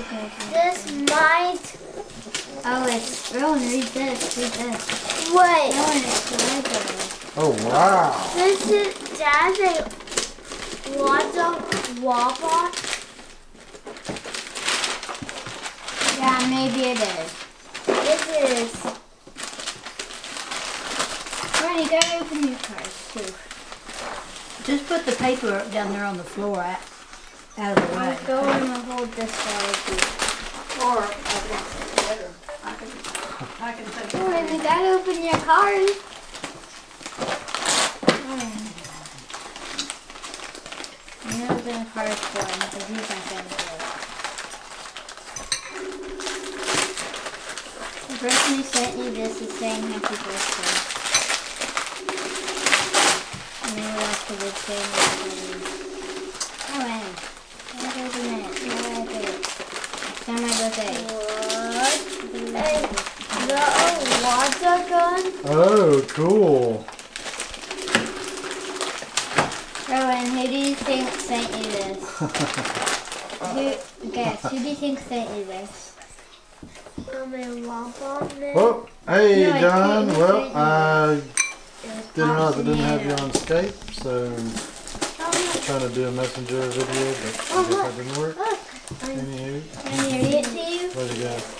Okay. This might. Oh, it's Rowan. Read this. Read this. Wait. Rowan, it's Lego. Oh wow. This is Dad's a lots of Wawa. Yeah, maybe it is. This is. Rowan, you gotta open your cards too. Just put the paper down there on the floor out, out of the way. I'm going hold this you. Or I can better. I can, I can take Rowan, you gotta open your. Rowan. I'm hmm. gonna open the cards for him because he's my favorite. The person who sent you this is saying happy birthday. And they would like to wish saying happy birthday. Rowan, let's open it. You gotta open it. It's not my birthday. What? Hey, the water gun. Oh, cool. Rowan, who do you think sent you this? who, guess, who do you think sent you this? I'm a Wawa. Oh, hey No, John. Well, I didn't realize I Pops didn't have and you on Skype, so Oh, trying to do a messenger video, but I guess that didn't work. look. Anywho, Can I